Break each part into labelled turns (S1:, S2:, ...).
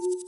S1: thank you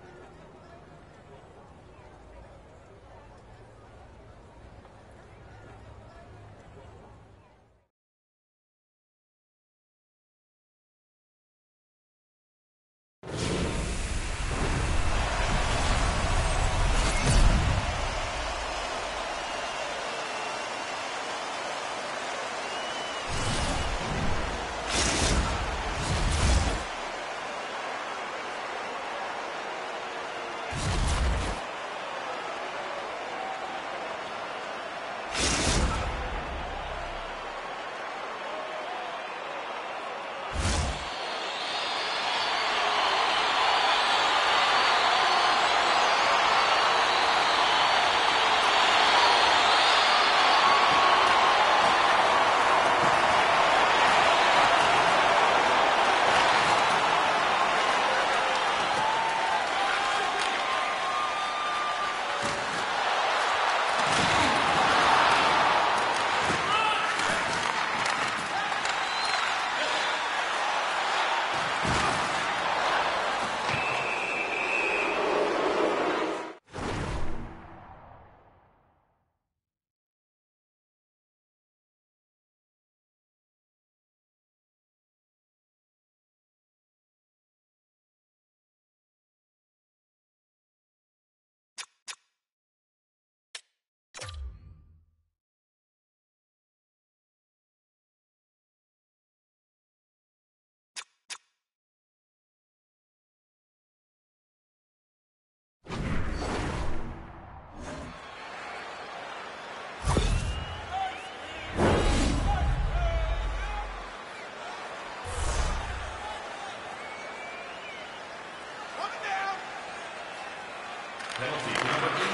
S2: Penalty number eight.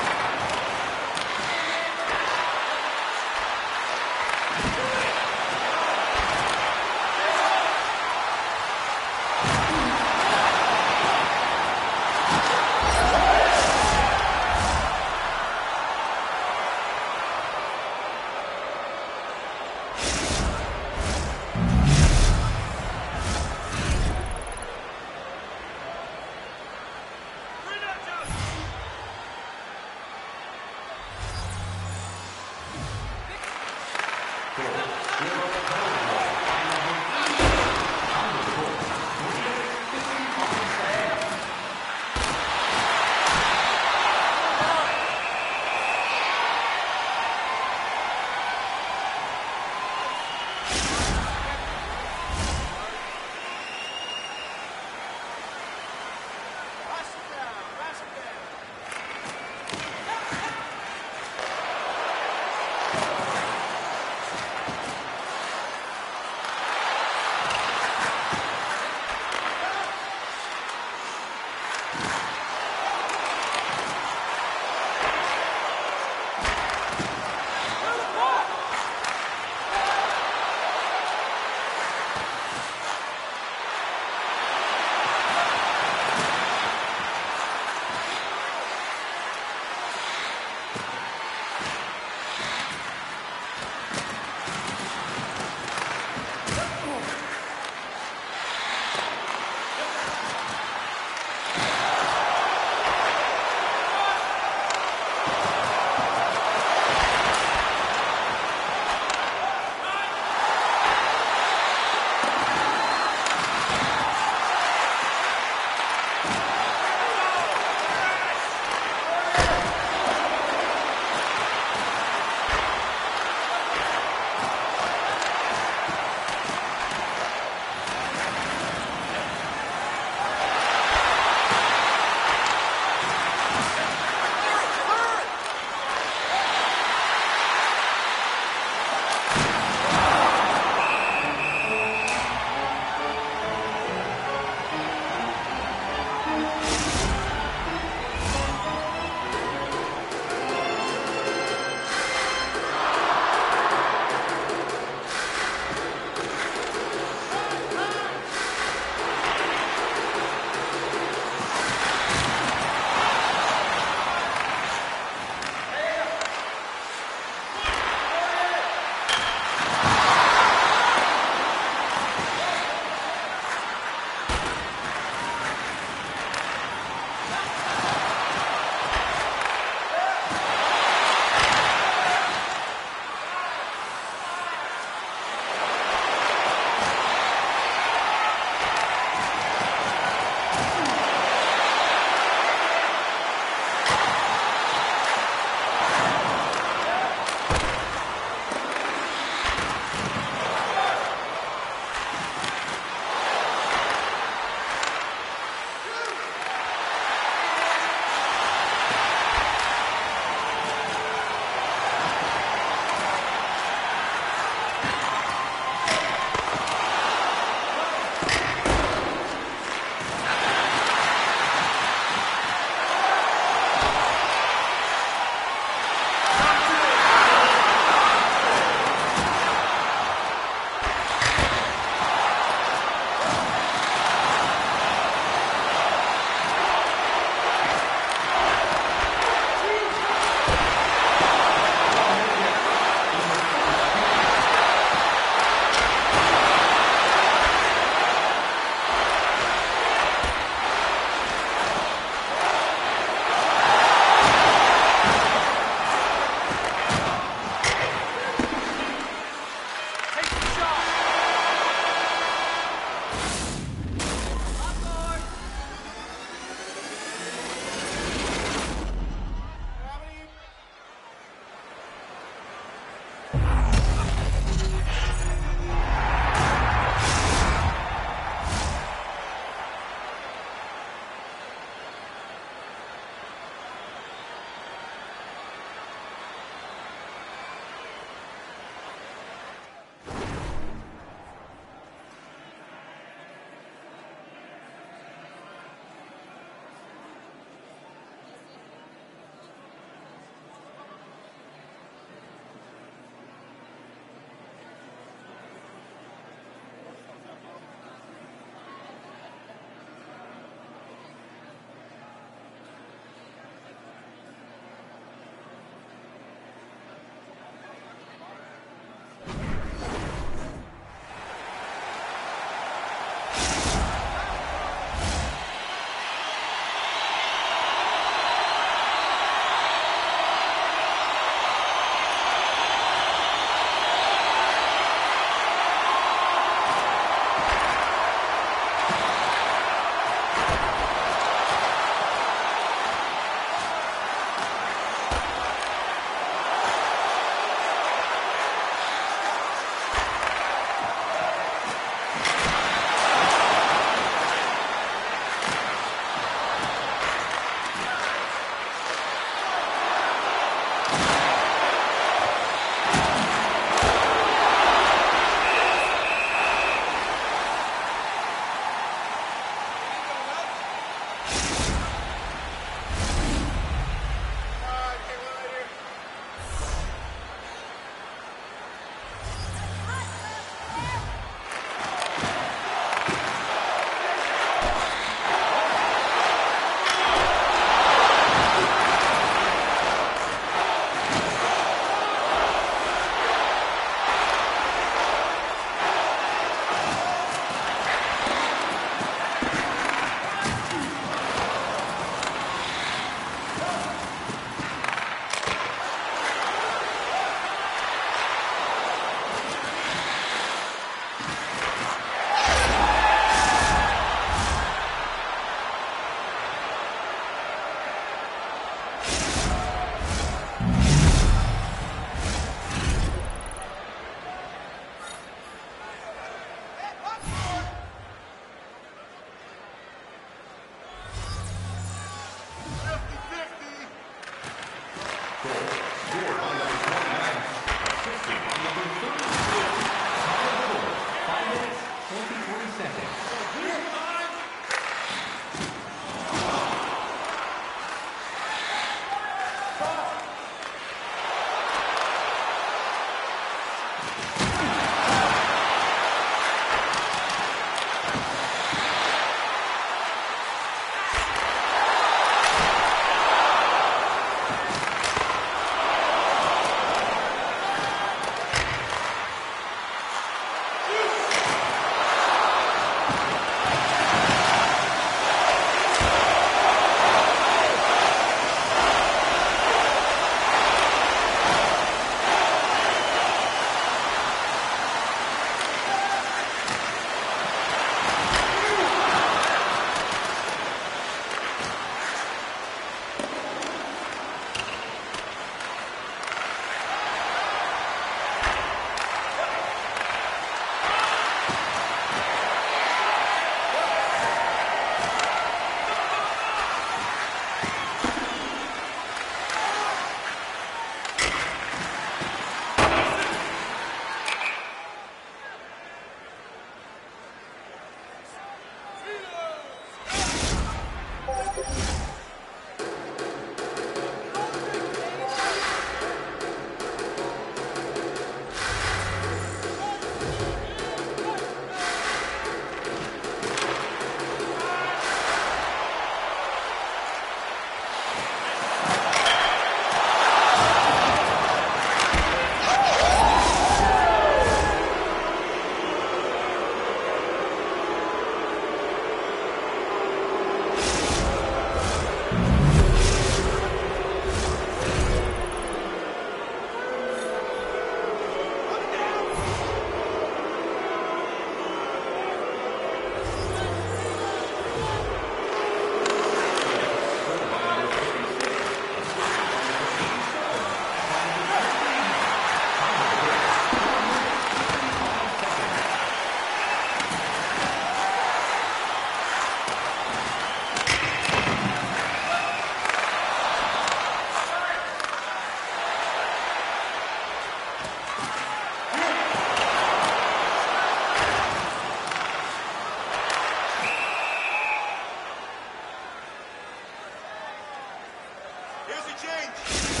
S3: Here's a change.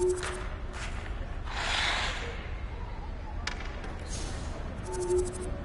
S3: Thank you.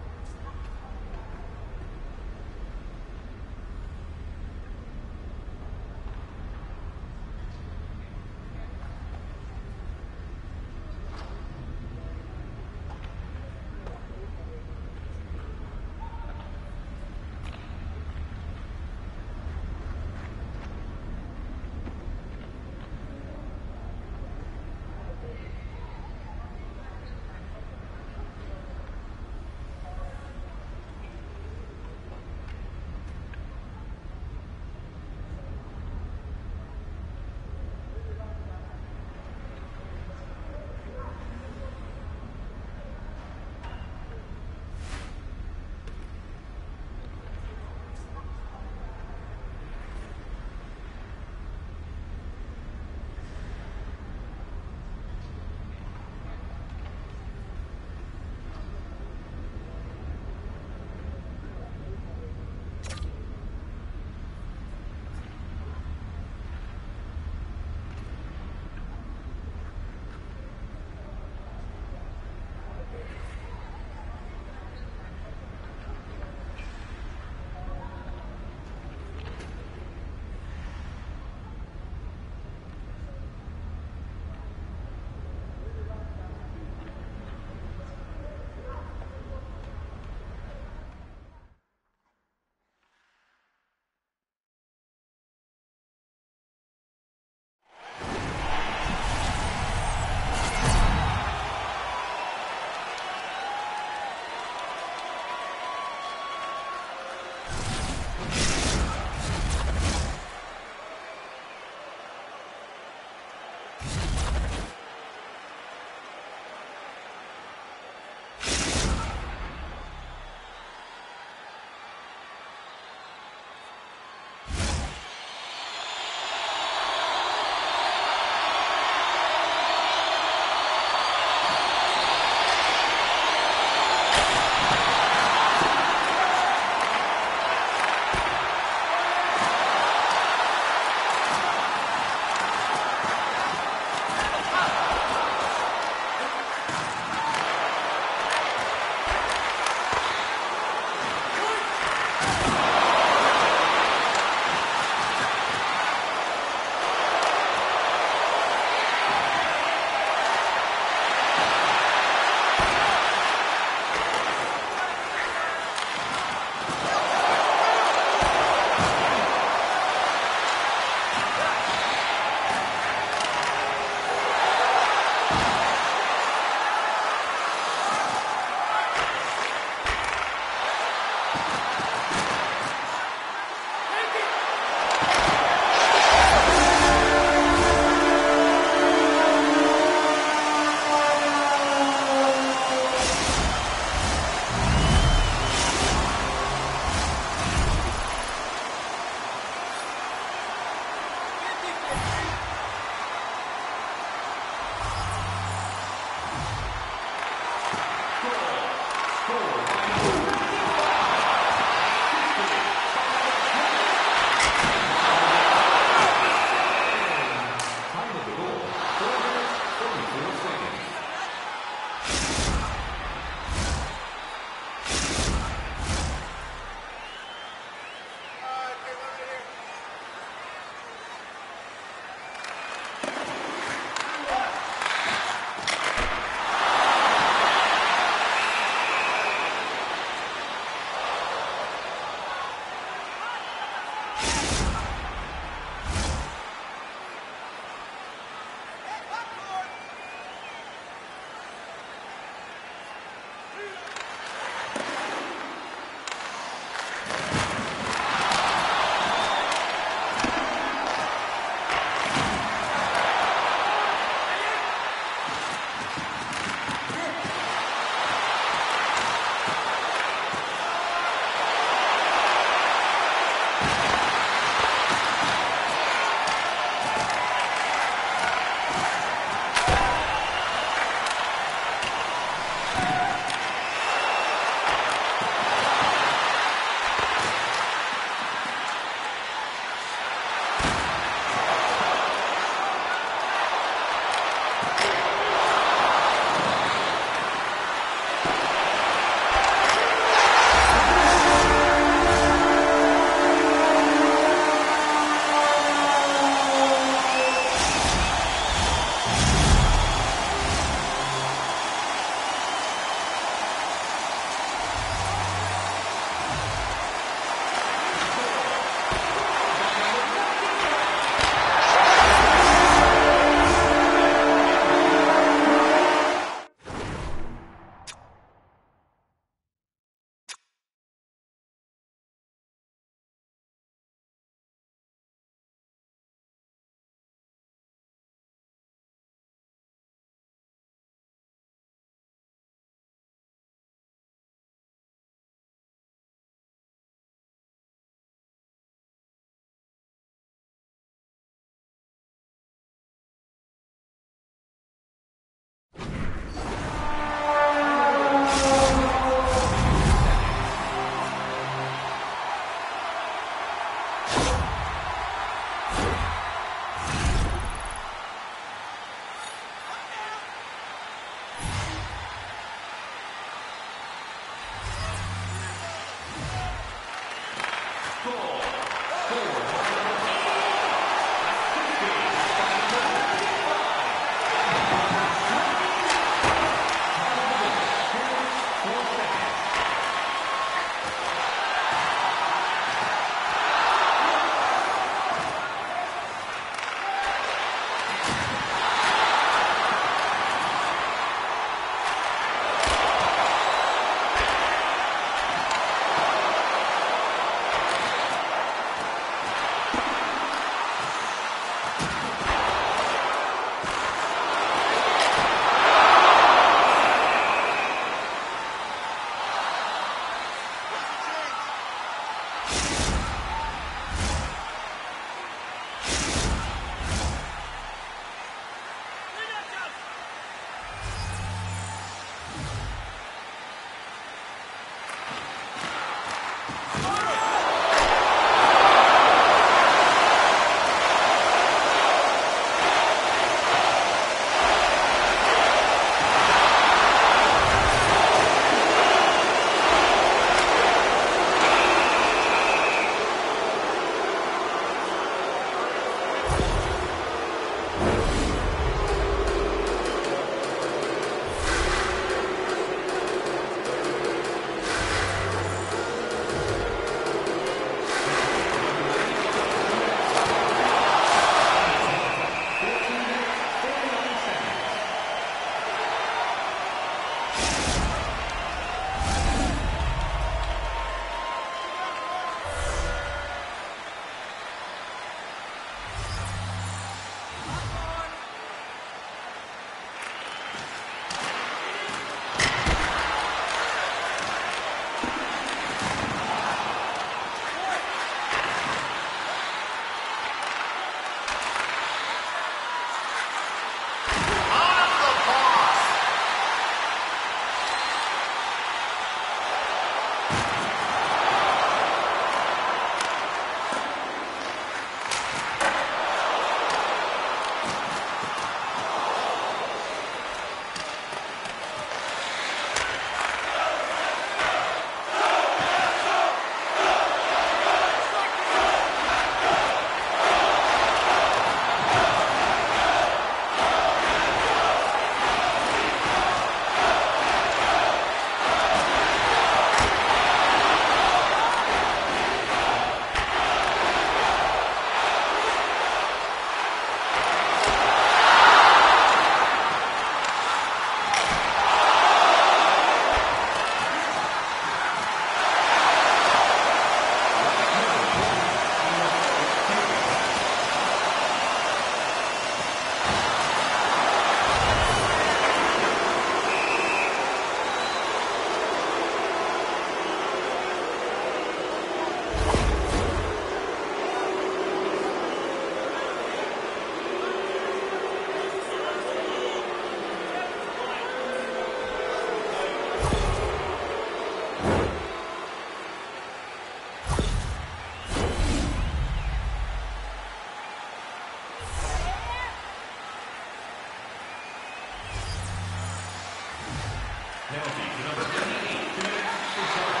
S2: Penalty number 28,